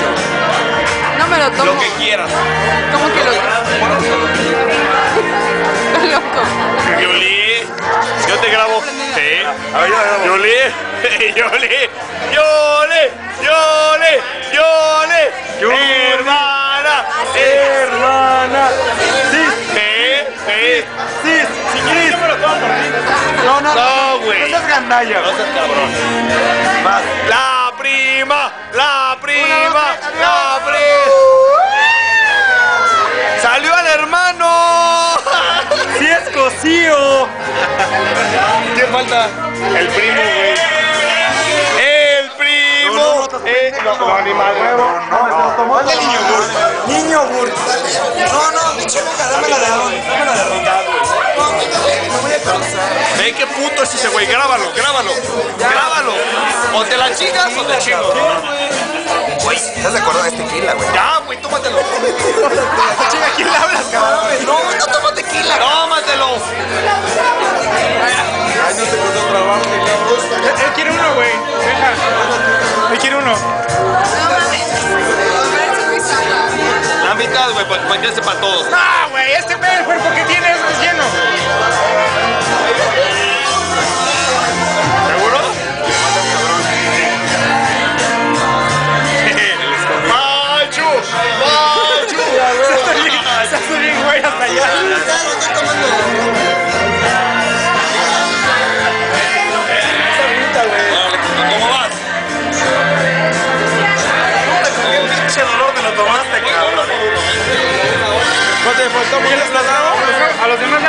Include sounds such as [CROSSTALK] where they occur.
No. No me lo tomo. Lo que quieras. ¿Cómo que lo Estás [LAUGHS] loco. Yuli, yo te grabo. Sí. A ver, yo grabo. Yuli, [LAUGHS] Yuli, Yuli, Yuli, Yuli, Yuli. hermana, Hermana. Sí, sí, sí. sí, sí. No, no, No, güey. No seas gandalla. No seas cabrón. Vas. La prima, la prima, la prima. ¡Salió al hermano! Sí es cosío. ¿Quién falta? El primo, güey. El primo. No, no, no, Eh, no, no, ni más huevo. No. No, no, la de Ve qué puto es ese güey. Grábalo, grábalo. Grábalo. O te la chingas o te chingo. Güey, ¿estás de acuerdo de este tequila, güey? Ya, güey, tómatelo. [LAUGHS] Chinga, ¿a quién le hablas, cabrón? No, no tomo tequila. Tómatelo. Ay, no te costó trabajo, cabrón. Él quiere uno, güey. Deja. Él quiere uno. La mitad, güey, para para que sepa todos. No, güey. Este ve el cuerpo que tiene es lleno. A los demás